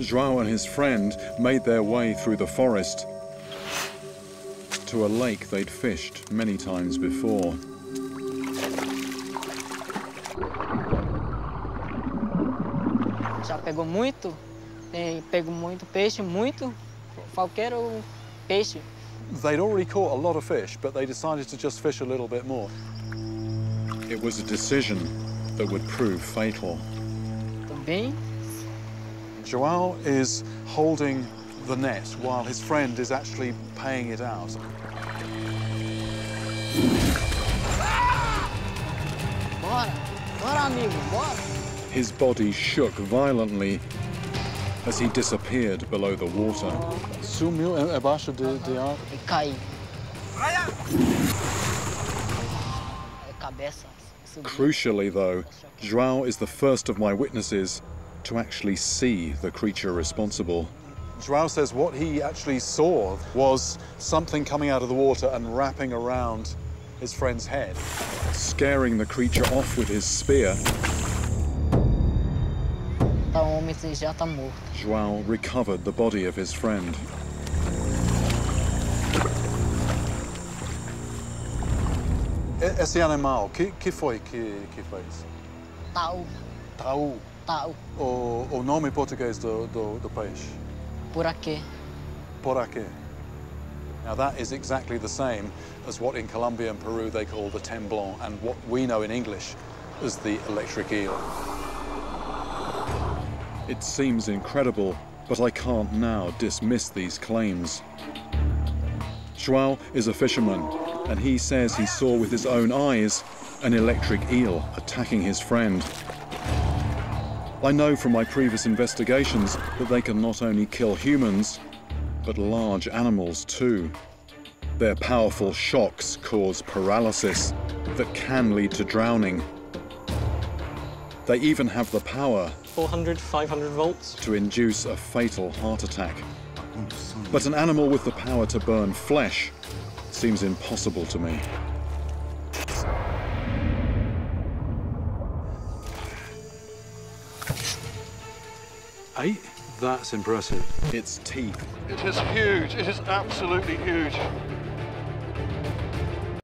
Joao and his friend made their way through the forest to a lake they'd fished many times before. Já pegou muito, tem, pego muito peixe, muito. Qualquer um, peixe. They'd already caught a lot of fish, but they decided to just fish a little bit more. It was a decision that would prove fatal. Também. Joao is holding the net while his friend is actually paying it out. Bora, bora amigo, bora. His body shook violently as he disappeared below the water. Sumiu abaixo de, de ar. Caí. Crucially, though, Joao is the first of my witnesses to actually see the creature responsible. Joao says what he actually saw was something coming out of the water and wrapping around his friend's head, scaring the creature off with his spear. Tá, o um homem já tá morto. Joao recovered the body of his friend. Esse animal, que, que foi que, que fez? Tau, Tau. Tau, O, o nome português do, do, do peixe. por aqui. Poraque. Now that is exactly the same as what in Colombia and Peru they call the temblon and what we know in English as the electric eel. It seems incredible, but I can't now dismiss these claims. Joao is a fisherman, and he says he saw with his own eyes an electric eel attacking his friend. I know from my previous investigations that they can not only kill humans, but large animals too. Their powerful shocks cause paralysis that can lead to drowning. They even have the power 400, 500 volts. to induce a fatal heart attack. But an animal with the power to burn flesh seems impossible to me. Eight? That's impressive. Its teeth It is huge. It is absolutely huge.